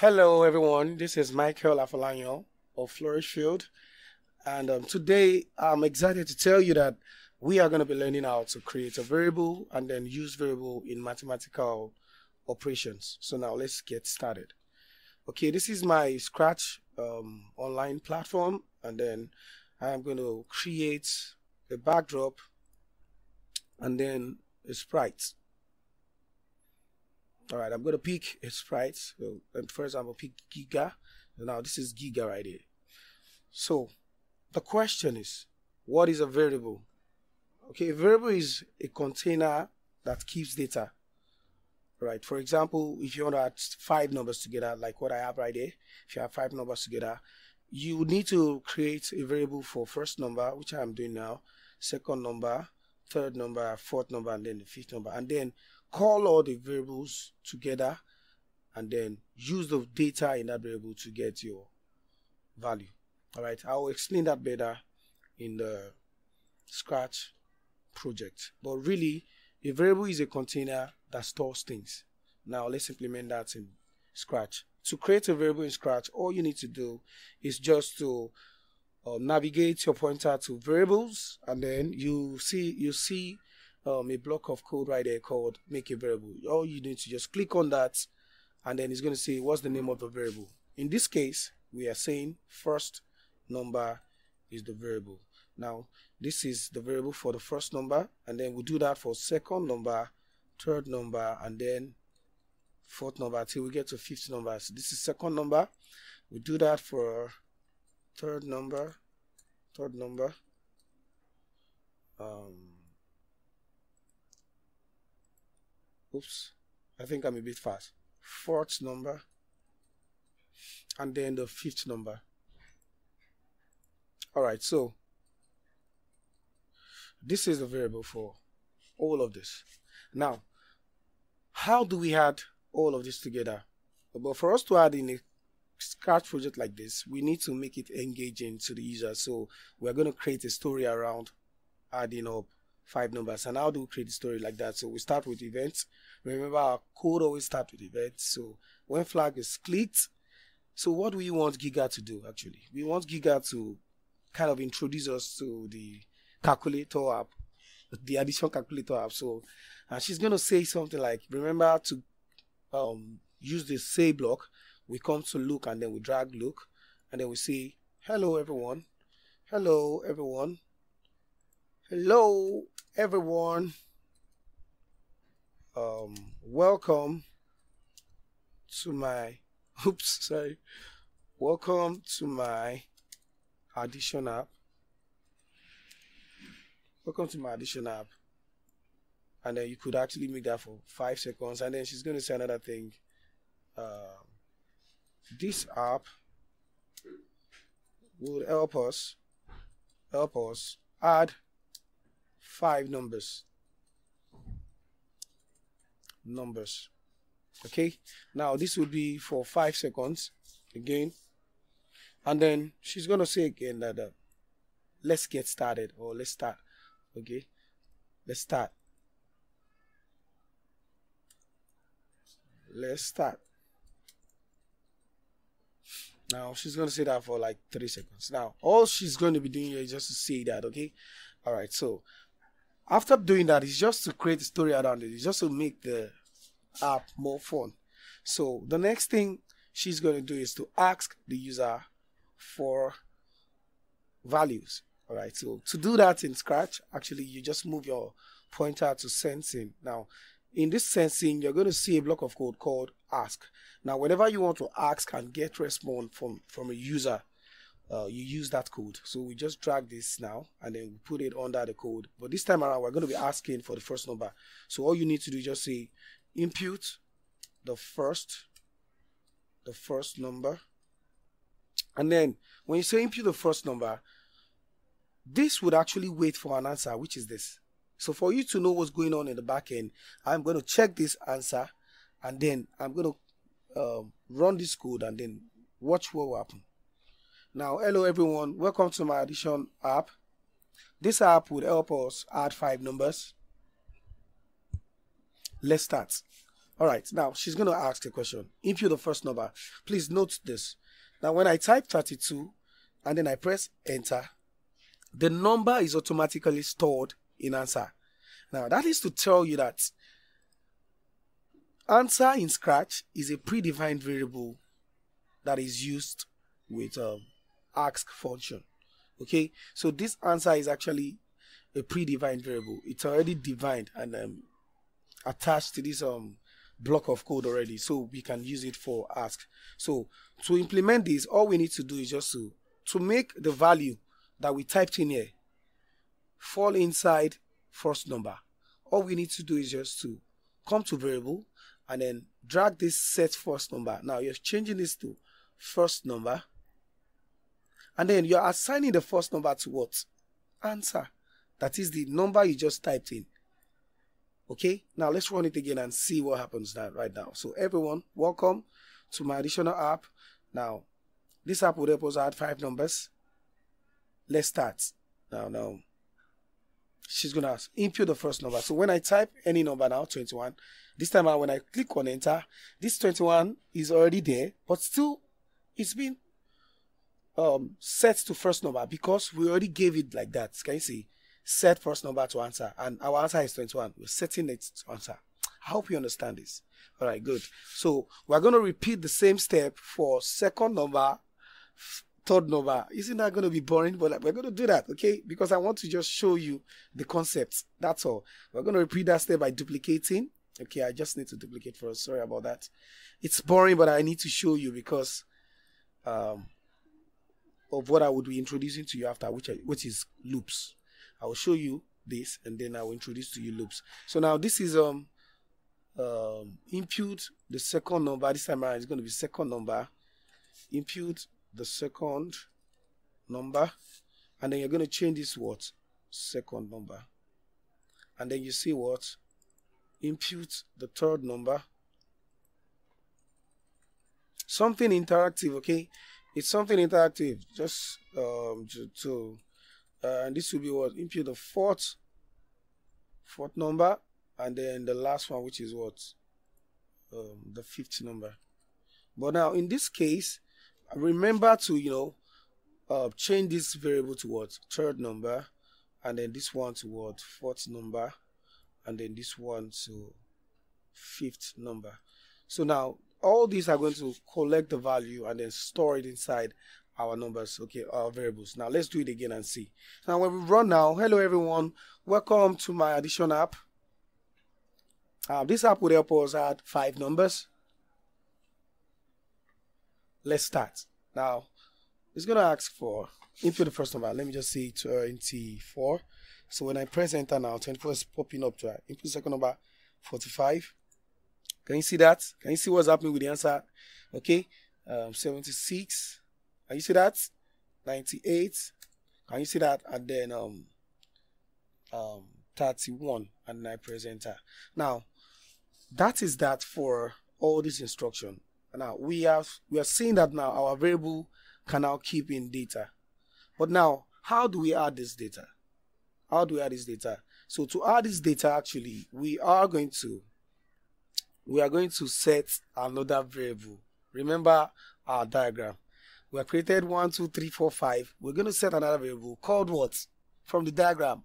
Hello, everyone. This is Michael Afalanyo of Flourish Field. And um, today I'm excited to tell you that we are going to be learning how to create a variable and then use variable in mathematical operations. So now let's get started. Okay, this is my Scratch um, online platform. And then I'm going to create a backdrop and then a sprite. All right, I'm going to pick a sprite. So um, first, I'm going to pick Giga. Now, this is Giga right here. So, the question is, what is a variable? Okay, a variable is a container that keeps data. Right. For example, if you want to add five numbers together, like what I have right here, if you have five numbers together, you need to create a variable for first number, which I'm doing now, second number, third number, fourth number, and then the fifth number, and then call all the variables together and then use the data in that variable to get your value. All right, I'll explain that better in the Scratch project. But really, a variable is a container that stores things. Now let's implement that in Scratch. To create a variable in Scratch, all you need to do is just to uh, navigate your pointer to variables, and then you see you see um, a block of code right there called make a variable. All you need to just click on that and then it's going to say what's the name of the variable. In this case, we are saying first number is the variable. Now, this is the variable for the first number and then we do that for second number, third number and then fourth number till we get to fifth number. So this is second number. We do that for third number, third number. Um, oops. I think I'm a bit fast. Fourth number and then the fifth number. Alright so this is the variable for all of this. Now how do we add all of this together? But for us to add in a Scratch project like this, we need to make it engaging to the user. So we're going to create a story around adding up five numbers. And how do we create a story like that? So we start with events. Remember, our code always starts with events. So when flag is clicked, so what do we want Giga to do actually? We want Giga to kind of introduce us to the calculator app, the addition calculator app. So and she's going to say something like, remember to um, use the say block. We come to look and then we drag look and then we say, hello everyone. Hello everyone. Hello everyone. Um, welcome to my, oops, sorry. Welcome to my audition app. Welcome to my audition app. And then you could actually make that for five seconds. And then she's going to say another thing. Uh, this app will help us help us add five numbers. Numbers. Okay. Now this will be for five seconds again. And then she's to say again that uh, let's get started or let's start. Okay. Let's start. Let's start. Now she's going to say that for like three seconds. Now all she's going to be doing here is just to say that, okay? All right. So after doing that, it's just to create a story around it. It's just to make the app more fun. So the next thing she's going to do is to ask the user for values. All right. So to do that in Scratch, actually, you just move your pointer to sensing. Now, in this sensing, you're going to see a block of code called ask. Now, whenever you want to ask and get response from from a user, uh, you use that code. So we just drag this now and then we put it under the code. But this time around, we're going to be asking for the first number. So all you need to do is just say input the first, the first number. And then when you say input the first number, this would actually wait for an answer, which is this. So for you to know what's going on in the back end, I'm going to check this answer and then I'm going to um, run this code and then watch what will happen. Now, hello everyone, welcome to my addition app. This app would help us add five numbers. Let's start. All right, now she's going to ask a question. Input the first number. Please note this. Now, when I type 32 and then I press enter, the number is automatically stored in answer. Now, that is to tell you that answer in Scratch is a predefined variable that is used with um, ask function. Okay, so this answer is actually a predefined variable. It's already defined and um, attached to this um block of code already so we can use it for ask so to implement this all we need to do is just to to make the value that we typed in here fall inside first number all we need to do is just to come to variable and then drag this set first number now you're changing this to first number and then you're assigning the first number to what answer that is the number you just typed in Okay, now let's run it again and see what happens now, right now. So everyone, welcome to my additional app. Now, this app will help us add five numbers. Let's start. Now, now, she's going to input the first number. So when I type any number now, 21, this time when I click on enter, this 21 is already there, but still it's been um, set to first number because we already gave it like that. Can you see? set first number to answer, and our answer is 21. We're setting it to answer. I hope you understand this. All right, good. So we're going to repeat the same step for second number, third number. Isn't that going to be boring? But we're going to do that, okay? Because I want to just show you the concepts. That's all. We're going to repeat that step by duplicating. Okay, I just need to duplicate for first. Sorry about that. It's boring, but I need to show you because um, of what I would be introducing to you after, which I, which is loops. I will show you this and then I will introduce to you loops. So now this is um um input the second number. This time around it's going to be second number. Input the second number and then you're going to change this what? Second number. And then you see what? Input the third number. Something interactive okay? It's something interactive just um to, to uh, and this will be what? Input the fourth fourth number and then the last one which is what? Um, the fifth number. But now in this case remember to you know uh, change this variable to what third number and then this one to what fourth number and then this one to fifth number so now all these are going to collect the value and then store it inside our numbers, okay, our variables. Now let's do it again and see. Now when we run now, hello everyone, welcome to my addition app. Uh, this app will help us add five numbers. Let's start. Now, it's going to ask for input the first number. Let me just say 24. So when I press enter now, 24 is popping up to input second number 45. Can you see that? Can you see what's happening with the answer? Okay, um, 76. Can you see that? 98. Can you see that? And then um um 31 and I press enter. Now that is that for all this instruction. Now we have we are seeing that now our variable can now keep in data. But now how do we add this data? How do we add this data? So to add this data actually we are going to we are going to set another variable. Remember our diagram we have created one, two, three, four, five. We're going to set another variable called what? From the diagram.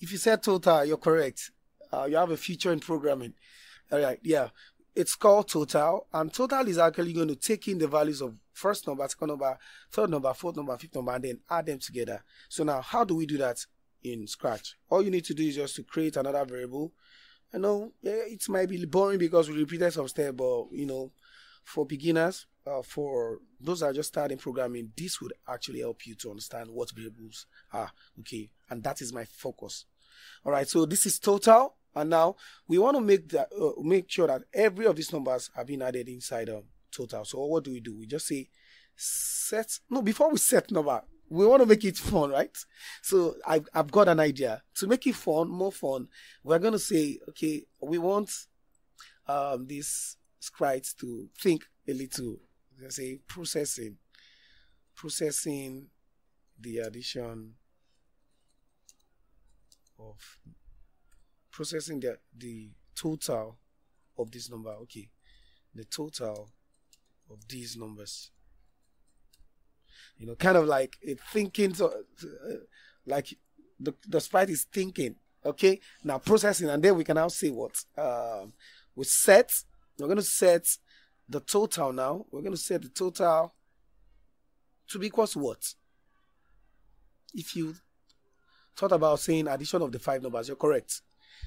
If you set total, you're correct. Uh, you have a feature in programming. All right, yeah. It's called total, and total is actually going to take in the values of first number, second number, third number, fourth number, fifth number, and then add them together. So now, how do we do that in Scratch? All you need to do is just to create another variable. I know it might be boring because we repeated some steps, but you know, for beginners, uh, for those that are just starting programming, this would actually help you to understand what variables are. Okay, and that is my focus. All right, so this is total, and now we want to make that uh, make sure that every of these numbers have been added inside um, total. So what do we do? We just say set. No, before we set number, we want to make it fun, right? So I've, I've got an idea to make it fun, more fun. We're going to say, okay, we want um, these to think a little let's say processing processing the addition of processing the the total of this number. Okay, the total of these numbers. You know, kind of like thinking, uh, like the, the sprite is thinking. Okay, now processing, and then we can now say what um, we set. We're going to set the total now. We're going to set the total to be equal to what? If you thought about saying addition of the five numbers, you're correct.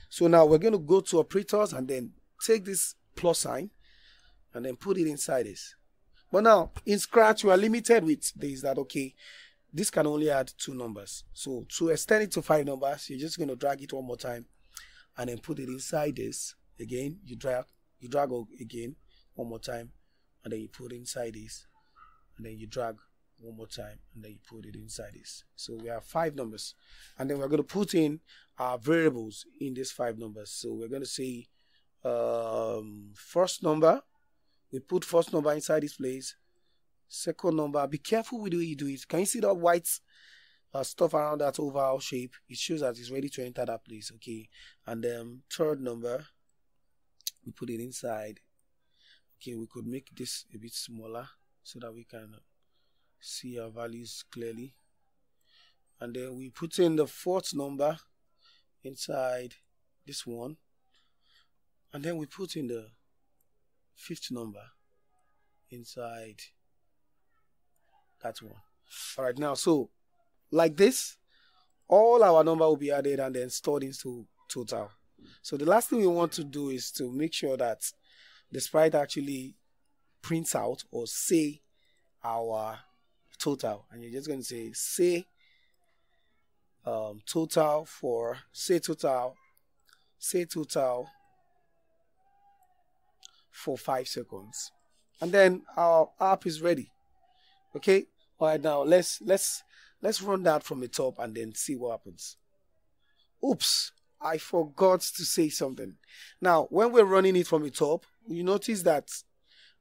So now we're going to go to operators and then take this plus sign and then put it inside this. But now in Scratch, we are limited with this that okay, this can only add two numbers. So to extend it to five numbers, you're just going to drag it one more time and then put it inside this. Again, you drag, you drag again one more time and then you put inside this and then you drag one more time and then you put it inside this. So we have five numbers and then we're going to put in our variables in these five numbers. So we're going to say um, first number, we put first number inside this place. Second number, be careful with the way you do it. Can you see that white uh, stuff around that oval shape? It shows that it's ready to enter that place, okay? And then third number, we put it inside. Okay, we could make this a bit smaller so that we can see our values clearly. And then we put in the fourth number inside this one. And then we put in the fifth number inside that one. All right, now, so like this, all our number will be added and then stored into total. So the last thing we want to do is to make sure that the sprite actually prints out or say our total. And you're just going to say say um, total for say total say total for five seconds. And then our app is ready. Okay? All right now let's let's let's run that from the top and then see what happens. Oops i forgot to say something. Now when we're running it from the top you notice that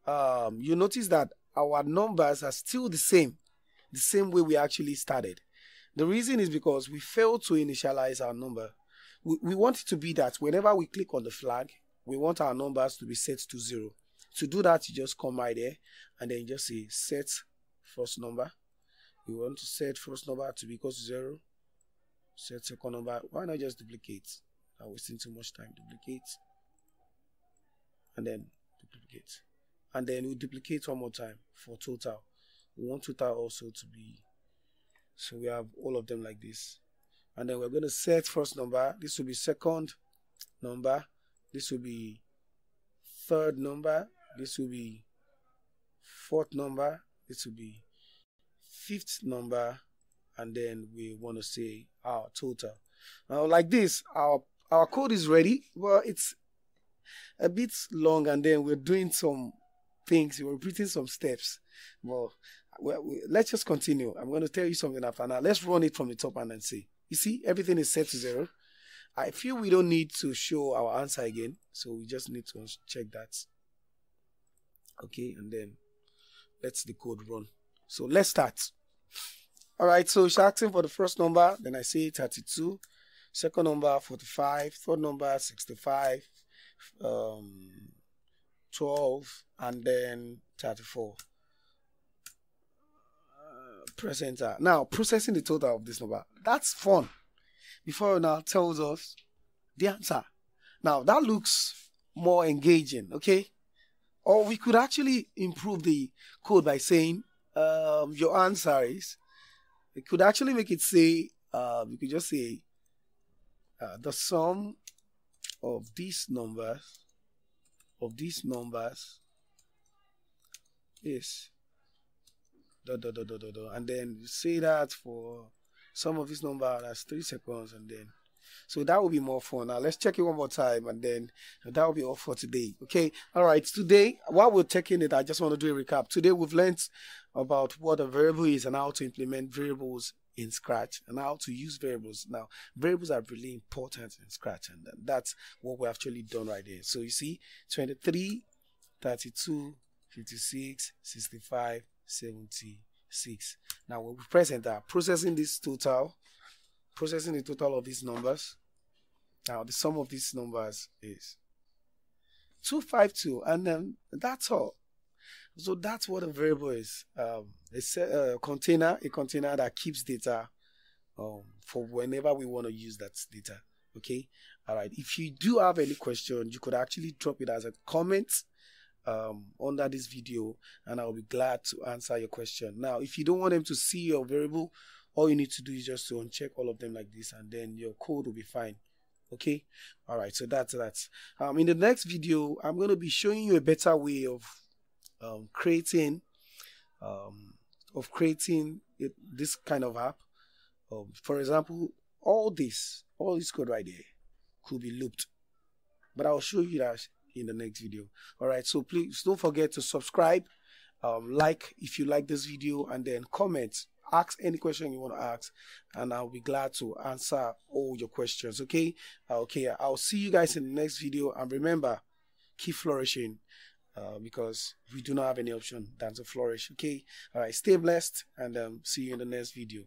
um, you notice that our numbers are still the same the same way we actually started. The reason is because we failed to initialize our number. We, we want it to be that whenever we click on the flag we want our numbers to be set to zero. To do that you just come right there and then you just say set first number. We want to set first number to be equal to zero? Set second number. Why not just duplicate? I'm wasting too much time. Duplicate. And then duplicate. And then we duplicate one more time for total we want total also to be so we have all of them like this. And then we're going to set first number. This will be second number. This will be third number. This will be fourth number. This will be fifth number. And then we want to say our total. Now like this our our code is ready well it's a bit long and then we're doing some things. We're repeating some steps. Well, well let's just continue. I'm going to tell you something after. Now let's run it from the top and then see. You see everything is set to zero. I feel we don't need to show our answer again so we just need to check that. Okay and then let's the code run. So let's start. All right so it's asking for the first number then i say 32 second number 45 third number 65 um 12 and then 34 press enter now processing the total of this number that's fun. Before now tells us the answer. Now that looks more engaging okay? Or we could actually improve the code by saying um, your answer is we could actually make it say uh, we could just say uh, the sum of these numbers of these numbers is da, da, da, da, da, da. and then say that for some of these number that's three seconds and then so that will be more fun. Now let's check it one more time and then that will be all for today. Okay. All right. Today, while we're checking it, I just want to do a recap. Today we've learned about what a variable is and how to implement variables in Scratch and how to use variables. Now, variables are really important in Scratch, and that's what we've actually done right here. So you see 23, 32, 56, 65, 76. Now, we press enter, processing this total, processing the total of these numbers. Now, the sum of these numbers is 252 and then that's all so that's what a variable is um, it's a, a container a container that keeps data um, for whenever we want to use that data okay all right if you do have any question you could actually drop it as a comment um, under this video and I'll be glad to answer your question. Now, if you don't want them to see your variable, all you need to do is just to uncheck all of them like this and then your code will be fine. Okay. All right. So that's that. Um, in the next video, I'm going to be showing you a better way of um, creating um, of creating it, this kind of app. Um, for example, all this, all this code right there could be looped. But I'll show you that in the next video. All right, so please don't forget to subscribe, um, like if you like this video, and then comment. Ask any question you want to ask, and I'll be glad to answer all your questions. Okay, uh, okay. I'll see you guys in the next video, and remember, keep flourishing. Uh, because we do not have any option than to flourish. Okay, all right. Stay blessed, and um, see you in the next video.